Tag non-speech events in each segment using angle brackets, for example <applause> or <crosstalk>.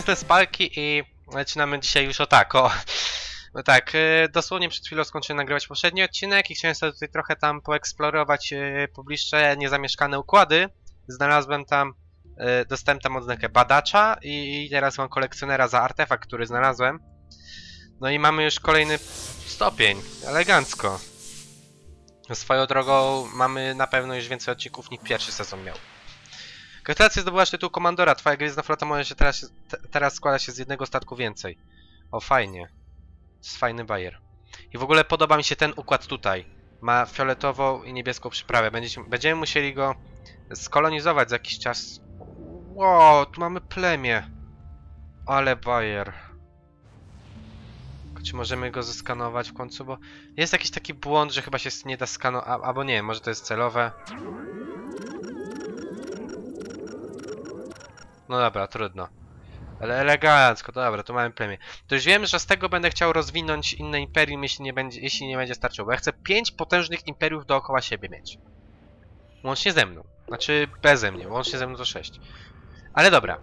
skrętne spalki i zaczynamy dzisiaj już o tak, o. No tak, y, dosłownie przed chwilą skończyłem nagrywać poprzedni odcinek i chciałem sobie tutaj trochę tam poeksplorować y, pobliższe niezamieszkane układy. Znalazłem tam, y, dostałem tam odznakę badacza i teraz mam kolekcjonera za artefakt, który znalazłem. No i mamy już kolejny stopień, elegancko. Swoją drogą mamy na pewno już więcej odcinków niż pierwszy sezon miał. Gratulacje zdobyłaś tytuł komandora. Twoja gwiezdna flota może się teraz, te, teraz składa się z jednego statku więcej. O, fajnie. Jest fajny bajer. I w ogóle podoba mi się ten układ tutaj. Ma fioletową i niebieską przyprawę. Będziecie, będziemy musieli go skolonizować za jakiś czas. Wow, tu mamy plemię. Ale bajer. Czy możemy go zeskanować w końcu, bo jest jakiś taki błąd, że chyba się nie da skanować, albo nie, może to jest celowe. No dobra, trudno. Ale elegancko, dobra, to mamy plemię. To już wiem, że z tego będę chciał rozwinąć inne imperium, jeśli nie będzie, jeśli nie będzie starczyło. Bo ja chcę pięć potężnych imperiów dookoła siebie mieć. Łącznie ze mną. Znaczy, beze mnie. Łącznie ze mną to sześć. Ale dobra.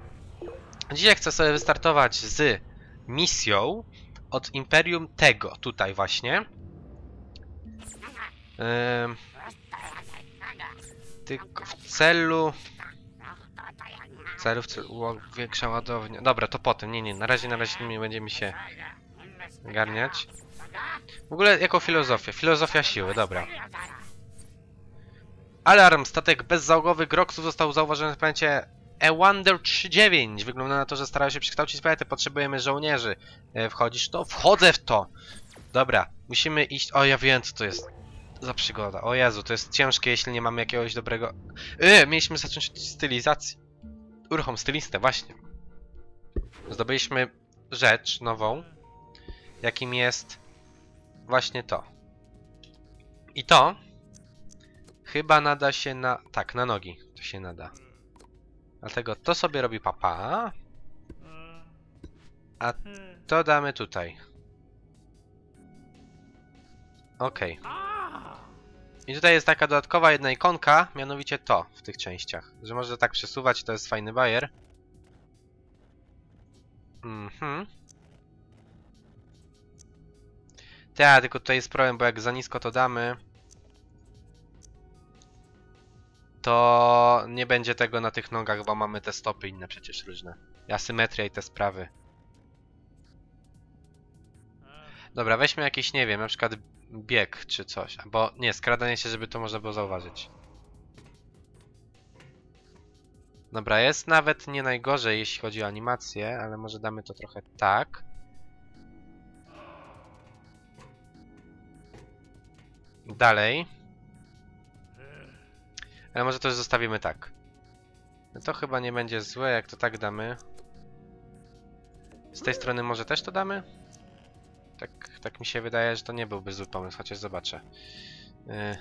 Dzisiaj chcę sobie wystartować z misją od imperium tego, tutaj właśnie. Ym, tylko w celu... Celu w celu... O, większa ładownia. Dobra, to potem. Nie, nie, na razie, na razie nie będziemy się garniać. W ogóle jako filozofia. Filozofia siły, dobra. Alarm! Statek bezzałogowy Groxu został zauważony na planecie Ewander 39. Wygląda na to, że starają się przekształcić planetę. Potrzebujemy żołnierzy. E, Wchodzisz w to? Wchodzę w to! Dobra, musimy iść... O, ja wiem co to jest za przygoda. O Jezu, to jest ciężkie, jeśli nie mamy jakiegoś dobrego... Yy, mieliśmy zacząć od stylizacji. Uruchom stylistę, właśnie. Zdobyliśmy rzecz nową, jakim jest właśnie to. I to chyba nada się na... Tak, na nogi to się nada. Dlatego to sobie robi papa. A to damy tutaj. Okej. I tutaj jest taka dodatkowa jedna ikonka, mianowicie to w tych częściach. Że można tak przesuwać, to jest fajny bajer. Mhm. Tak, tylko tutaj jest problem, bo jak za nisko to damy, to nie będzie tego na tych nogach, bo mamy te stopy inne przecież różne. Asymetria i te sprawy. Dobra, weźmy jakiś, nie wiem, na przykład bieg czy coś, albo nie, skradanie się, żeby to można było zauważyć. Dobra, jest nawet nie najgorzej, jeśli chodzi o animację, ale może damy to trochę tak. Dalej. Ale może to zostawimy tak. No to chyba nie będzie złe, jak to tak damy. Z tej strony może też to damy? Tak, tak mi się wydaje, że to nie byłby zły pomysł, chociaż zobaczę. Yy.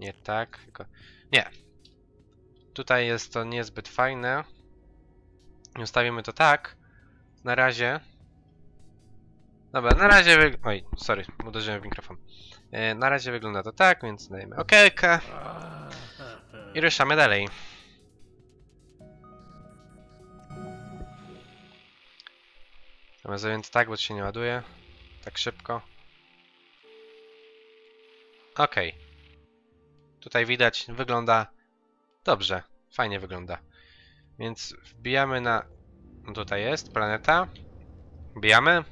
Nie tak, tylko... Nie! Tutaj jest to niezbyt fajne. Ustawimy to tak. Na razie. Dobra, na razie. Oj, sorry, uderzyłem w mikrofon. Yy, na razie wygląda to tak, więc dajemy OK. I ruszamy dalej. Natomiast więc tak, bo się nie ładuje. Tak szybko. Okej. Okay. Tutaj widać, wygląda dobrze. Fajnie wygląda. Więc wbijamy na... No tutaj jest, planeta. Wbijamy.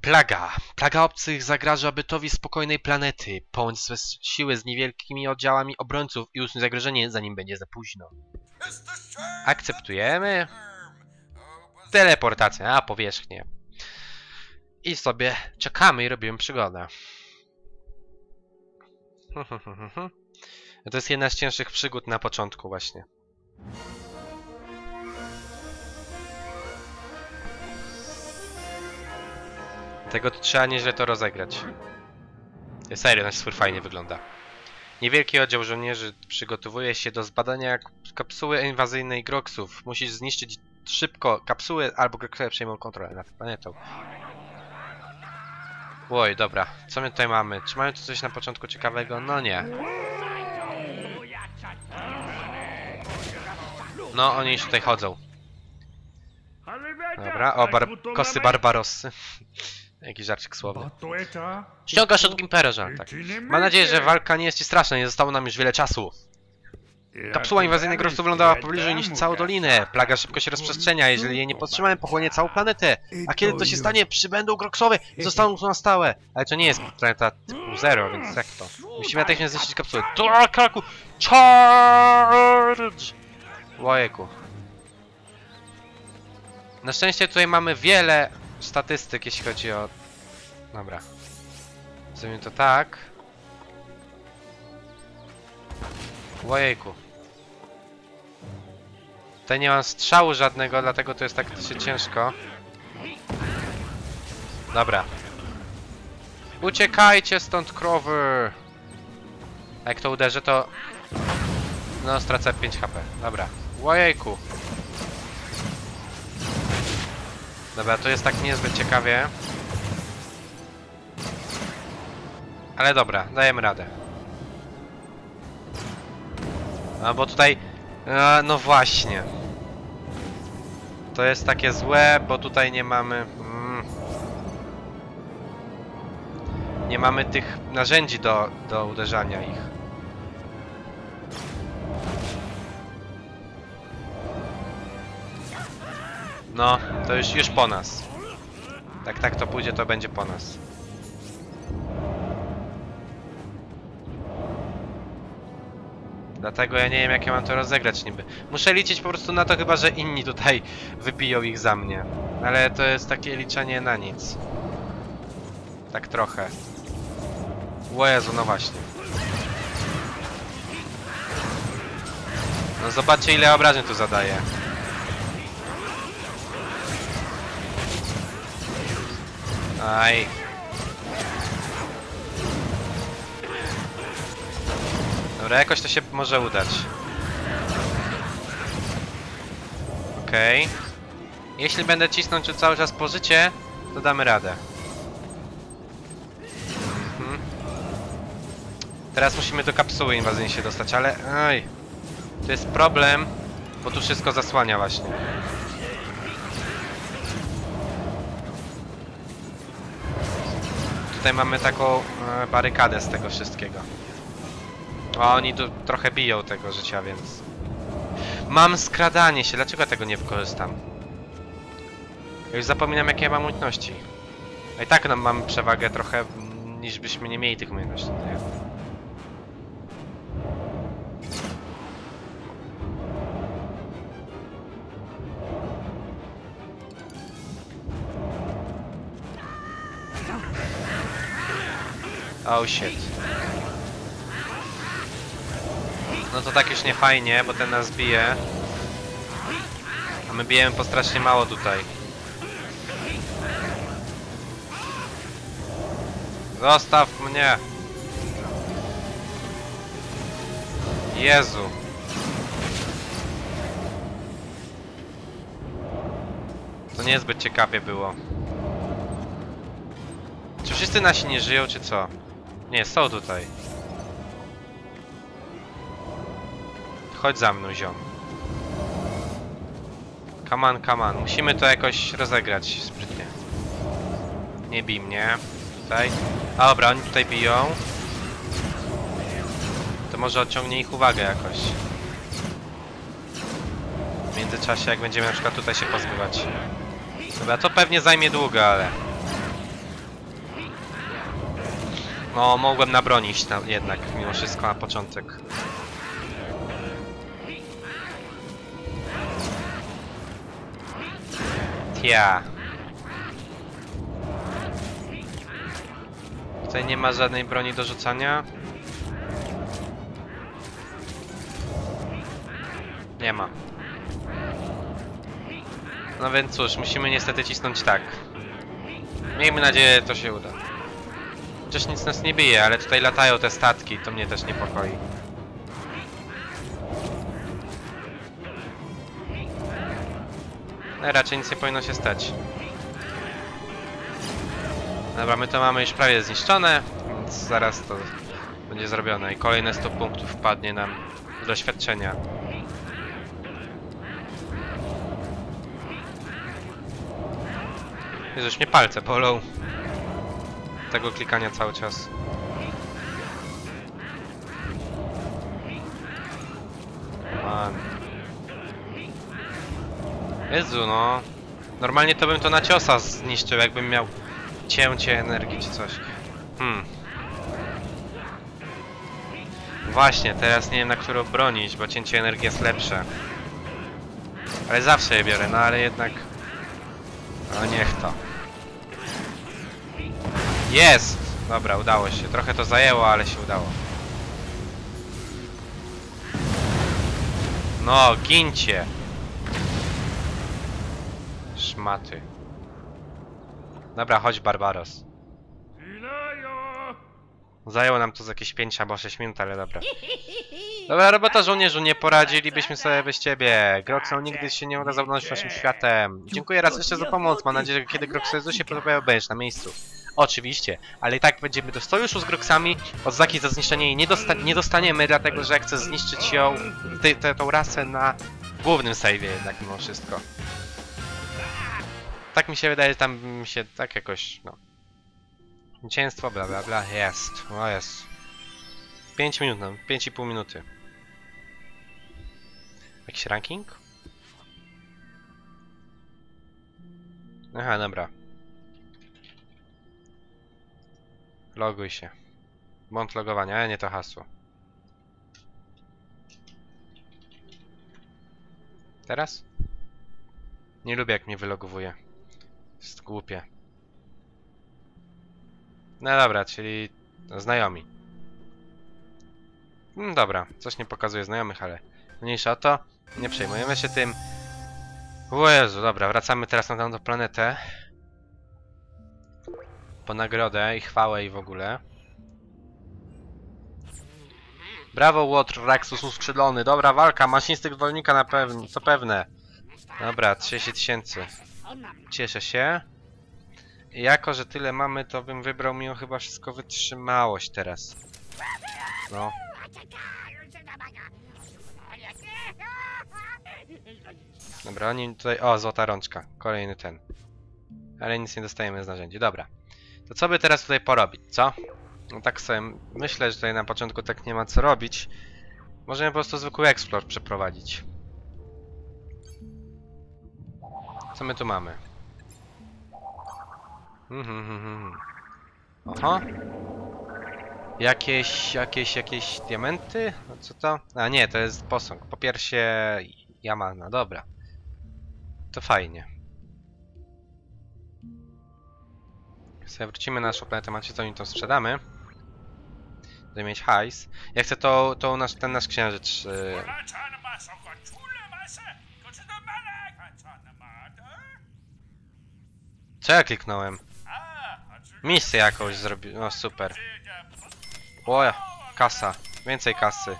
Plaga. Plaga obcych zagraża bytowi spokojnej planety. Połącz swe siły z niewielkimi oddziałami obrońców i usuń zagrożenie, zanim będzie za późno. Akceptujemy. Teleportacja na powierzchnię. I sobie czekamy i robimy przygodę. <laughs> To jest jedna z cięższych przygód na początku właśnie. Tego trzeba nieźle to rozegrać. Serio, nasz stwór fajnie wygląda. Niewielki oddział żołnierzy przygotowuje się do zbadania kapsuły inwazyjnej Groxów. Musisz zniszczyć szybko kapsuły albo Groxowie przejmą kontrolę nad planetą. Oj, dobra. Co my tutaj mamy? Czy mamy tu coś na początku ciekawego? No nie. No, oni już tutaj chodzą. Dobra, o, bar kosy Barbarossy. <laughs> Jakiś żarcik słowny. Ściągasz od Gimperza, tak. Mam nadzieję, że walka nie jest ci straszna, nie zostało nam już wiele czasu. Kapsuła inwazyjnych grobców wylądowała w pobliżu niż całą dolinę. Plaga szybko się rozprzestrzenia, jeżeli jej nie powstrzymamy, pochłonie całą planetę. A kiedy to się stanie, przybędą groksowe i zostaną tu na stałe. Ale to nie jest planeta typu zero, więc jak to? Musimy natychmiast zniszczyć kapsułę. Do kraku! Charge! Łojeku. Na szczęście tutaj mamy wiele statystyk, jeśli chodzi o... Dobra. Zrobimy to tak. Ojejku. Tutaj nie mam strzału żadnego, dlatego to jest tak ciężko. Dobra. Uciekajcie stąd, krowy! Jak to uderzę, to... No, stracę 5 HP. Dobra. Ojejku. Dobra, to jest tak niezbyt ciekawie. Ale dobra, dajemy radę. A bo tutaj... A, no właśnie. To jest takie złe, bo tutaj nie mamy... Mm, nie mamy tych narzędzi do, do uderzania ich. No, to już, już po nas. Tak, tak to pójdzie, to będzie po nas. Dlatego ja nie wiem jak ja mam to rozegrać niby. Muszę liczyć po prostu na to chyba, że inni tutaj <laughs> wybiją ich za mnie. Ale to jest takie liczenie na nic. Tak trochę. O Jezu, no właśnie. No zobaczcie ile obrażeń tu zadaje. Aj. Dobra, jakoś to się może udać. Okej. Jeśli będę cisnąć tu cały czas po życie, to damy radę. Mhm. Teraz musimy do kapsuły inwazyjnej się dostać, ale... Oj. To jest problem, bo tu wszystko zasłania właśnie. Tutaj mamy taką e, barykadę z tego wszystkiego. A oni tu trochę biją tego życia, więc... Mam skradanie się, dlaczego tego nie wykorzystam? Już zapominam jakie ja mam umiejętności. A i tak nam mam przewagę trochę, mm, niż byśmy nie mieli tych umiejętności. Nie? Oh shit. No to tak już nie fajnie, bo ten nas bije. A my bijemy po strasznie mało tutaj. Zostaw mnie! Jezu. To niezbyt ciekawie było. Czy wszyscy nasi nie żyją, czy co? Nie, są tutaj. Chodź za mną, ziom. Come on, come on. Musimy to jakoś rozegrać sprytnie. Nie bij mnie. Tutaj. A dobra, oni tutaj biją. To może odciągnie ich uwagę jakoś. W międzyczasie, jak będziemy na przykład tutaj się pozbywać. Dobra, to pewnie zajmie długo, ale... No, mogłem nabronić na, jednak, mimo wszystko, na początek. Tia. Tutaj nie ma żadnej broni do rzucania. Nie ma. No więc cóż, musimy niestety cisnąć tak. Miejmy nadzieję, to się uda. Chociaż nic nas nie bije, ale tutaj latają te statki, to mnie też niepokoi. raczej nic nie powinno się stać. Dobra, my to mamy już prawie zniszczone, więc zaraz to będzie zrobione i kolejne 100 punktów wpadnie nam do doświadczenia. Jezus, mnie palce polą. Tego klikania cały czas. Man. Jezu, no. Normalnie to bym to na ciosa zniszczył, jakbym miał cięcie energii czy coś. Hmm. Właśnie, teraz nie wiem na którą bronić, bo cięcie energii jest lepsze. Ale zawsze je biorę, no ale jednak... No niech to. Jest! Dobra, udało się. Trochę to zajęło, ale się udało. No, gincie! Szmaty. Dobra, chodź Barbaros. Zajęło nam to z jakieś 5 albo 6 minut, ale dobra. Dobra robota żołnierzu, nie poradzilibyśmy sobie bez ciebie. Groxon nigdy się nie uda zawodnąć naszym światem. Dziękuję raz jeszcze za pomoc. Mam nadzieję, że kiedy Groxezu się podobają, będziesz na miejscu. Oczywiście, ale i tak będziemy do sojuszu z Groxami. Odzaki za zniszczenie jej nie, dosta nie dostaniemy, dlatego że chcę zniszczyć ją, tę- rasę na głównym save'ie jednak mimo wszystko. Tak mi się wydaje, że tam się tak jakoś, no. Zwycięstwo, bla bla bla, jest, o jest. 5 minut, no, 5,5 minuty. Jakiś ranking? Aha, dobra. Loguj się. Błąd logowania, ale nie to hasło. Teraz? Nie lubię jak mnie wylogowuje. Jest głupie. No dobra, czyli znajomi. Mm, dobra, coś nie pokazuje znajomych, ale mniejsza o to. Nie przejmujemy się tym. O Jezu, dobra, wracamy teraz na tamtą planetę. Po nagrodę i chwałę i w ogóle. Brawo, Łotr, Raxus uskrzydlony. Dobra, walka, masz instynkt wolnika na pewno, to pewne. Dobra, 30 tysięcy. Cieszę się. Jako, że tyle mamy, to bym wybrał mimo chyba wszystko wytrzymałość teraz. No. Dobra, oni tutaj... O, złota rączka. Kolejny ten. Ale nic nie dostajemy z narzędzi. Dobra. To co by teraz tutaj porobić, co? No tak sobie myślę, że tutaj na początku tak nie ma co robić. Możemy po prostu zwykły explore przeprowadzić. Co my tu mamy? Mhm. Jakieś, jakieś, jakieś diamenty? No co to? A nie, to jest posąg. Po piersie Yamana, dobra. To fajnie. Sobie wrócimy na naszą planetę, macie co nim to sprzedamy. Żeby mieć hajs. Ja chcę to, to nasz, ten nasz księżyc. Yy, co ja kliknąłem? Misję jakąś zrobił. No super. O, kasa. Więcej kasy.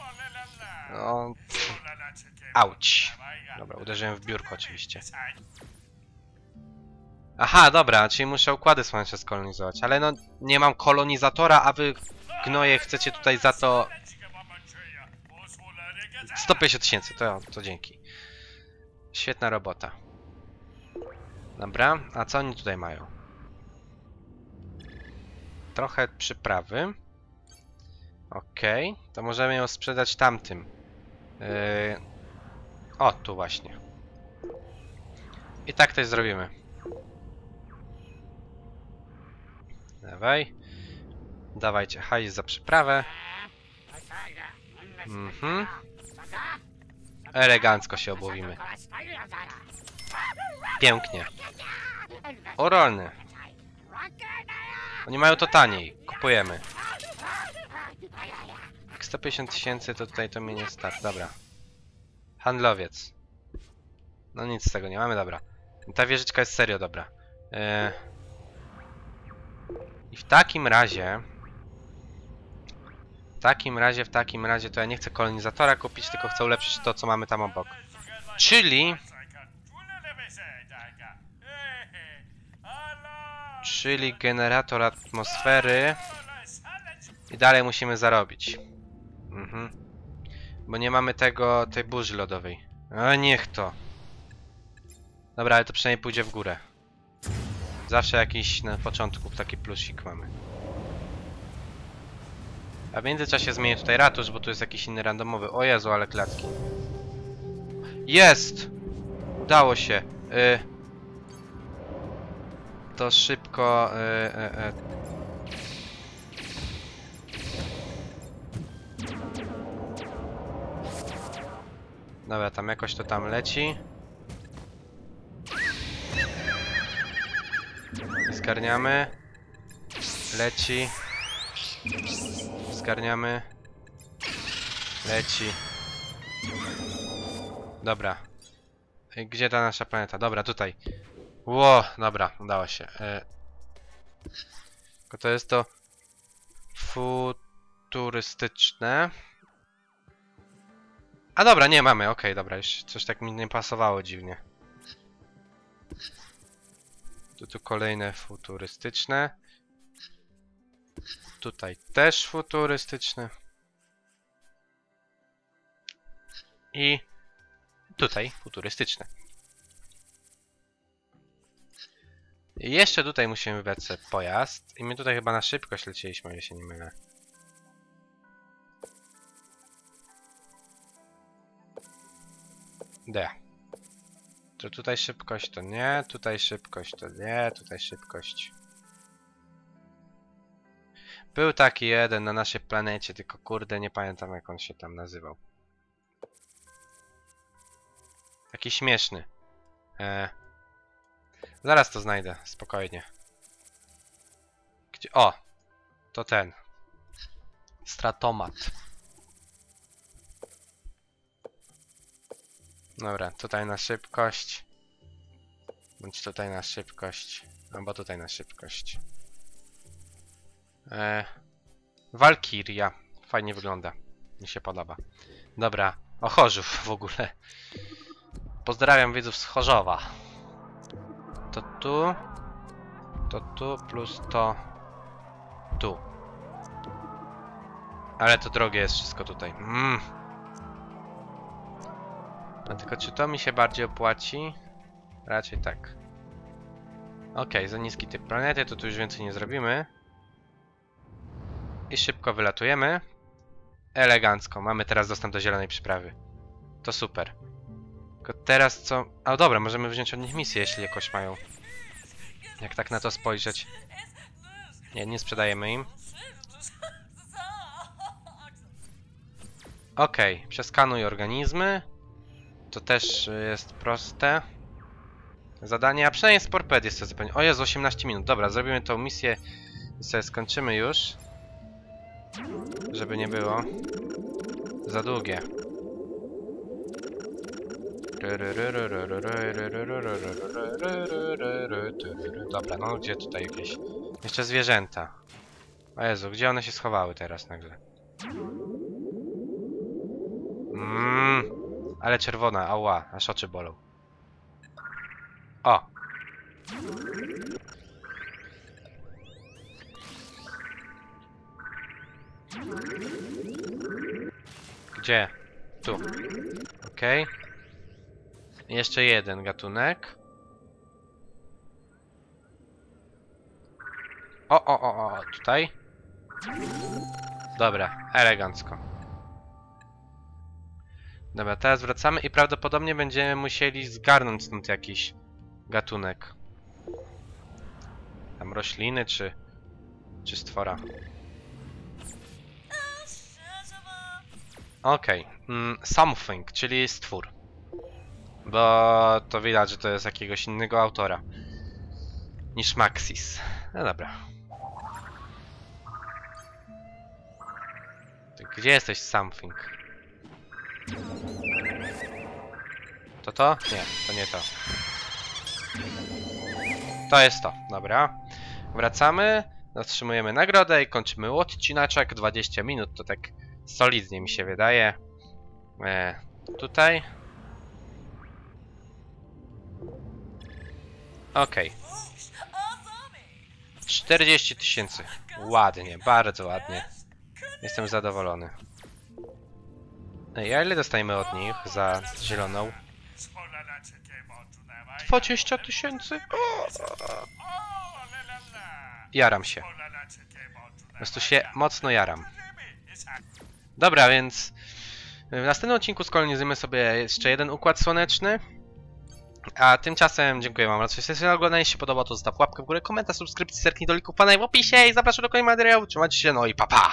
No. Auć. Dobra, uderzyłem w biurko oczywiście. Aha, dobra, czyli muszę układy słoneczne skolonizować. Ale no, nie mam kolonizatora, a wy gnoje chcecie tutaj za to 150 tysięcy, to, to dzięki. Świetna robota. Dobra, a co oni tutaj mają? Trochę przyprawy. Okej, to możemy ją sprzedać tamtym. Yy... O, tu właśnie. I tak też zrobimy. Dawaj. Dawajcie hajs za przyprawę. Mhm. Elegancko się obłowimy. Pięknie. O rolny. Oni mają to taniej. Kupujemy. Jak 150 tysięcy to tutaj to mnie nie stać. Dobra. Handlowiec. No nic z tego nie mamy, dobra. Ta wieżyczka jest serio dobra. Yy... I w takim razie... W takim razie, w takim razie to ja nie chcę kolonizatora kupić, tylko chcę ulepszyć to, co mamy tam obok. Czyli... Czyli generator atmosfery. I dalej musimy zarobić. Mhm. Bo nie mamy tego, tej burzy lodowej. A niech to. Dobra, ale to przynajmniej pójdzie w górę. Zawsze jakiś na początku taki plusik mamy. A w międzyczasie zmienię tutaj ratusz, bo tu jest jakiś inny randomowy. O Jezu, ale klatki. Jest! Udało się. Y... To szybko... Y, y, y. Dobra, tam jakoś to tam leci. Zgarniamy. Leci. Zgarniamy. Leci. Dobra. Gdzie ta nasza planeta? Dobra, tutaj. Ło, dobra, udało się. E... Tylko to jest to futurystyczne. A dobra, nie mamy, okej, dobra, już coś tak mi nie pasowało dziwnie. Tu, tu kolejne futurystyczne. Tutaj też futurystyczne. I tutaj futurystyczne. I jeszcze tutaj musimy wybrać sobie pojazd. I my tutaj chyba na szybkość lecieliśmy, ile się nie mylę. D. To tutaj szybkość to nie, tutaj szybkość to nie, tutaj szybkość. Był taki jeden na naszej planecie, tylko kurde nie pamiętam jak on się tam nazywał. Taki śmieszny. E... Zaraz to znajdę, spokojnie. Gdzie? O! To ten. Stratomat. Dobra, tutaj na szybkość. Bądź tutaj na szybkość. Albo tutaj na szybkość. E... Walkiria. Fajnie wygląda. Mi się podoba. Dobra. O Chorzów w ogóle. Pozdrawiam widzów z Chorzowa. To tu. To tu plus to tu. Ale to drogie jest wszystko tutaj. Mm. A tylko czy to mi się bardziej opłaci? Raczej tak. Ok, za niski typ planety, to tu już więcej nie zrobimy. I szybko wylatujemy. Elegancko, mamy teraz dostęp do zielonej przyprawy. To super. Tylko teraz co... A dobra, możemy wziąć od nich misję, jeśli jakoś mają. Jak tak na to spojrzeć. Nie, nie sprzedajemy im. Okej, okay, przeskanuj organizmy. To też y, jest proste. Zadanie, a przynajmniej sporped jest to zupełnie. O jest 18 minut. Dobra, zrobimy tą misję i sobie skończymy już. Żeby nie było za długie. Dobra, no gdzie tutaj jakieś... Jeszcze zwierzęta. O Jezu, gdzie one się schowały teraz nagle? Mmm, ale czerwona, ała, aż oczy bolą. O! Gdzie? Tu. Okej. Okay. Jeszcze jeden gatunek. O, o, o, o, tutaj. Dobra, elegancko. Dobra, teraz wracamy i prawdopodobnie będziemy musieli zgarnąć stąd jakiś gatunek. Tam rośliny, czy... czy stwora. Okej, okay. mm, something, czyli stwór. Bo to widać, że to jest jakiegoś innego autora. Niż Maxis. No dobra. Gdzie jesteś something? To to? Nie, to nie to. To jest to, dobra. Wracamy, zatrzymujemy nagrodę i kończymy odcinaczek. 20 minut, to tak solidnie mi się wydaje. E, tutaj. Okej. Okay. 40 tysięcy. Ładnie, bardzo ładnie. Jestem zadowolony. Ej, a ile dostajemy od nich za zieloną? 20 tysięcy? jaram się. Po prostu się mocno jaram. Dobra, więc w następnym odcinku skolonizujemy sobie jeszcze jeden układ słoneczny. A tymczasem dziękuję wam bardzo za oglądanie. Jeśli się podoba, to zostaw łapkę w górę, komentarz, subskrypcję, zerknij do linków w opisie i zapraszam do kolejnych materiałów. Trzymajcie się, no i pa pa!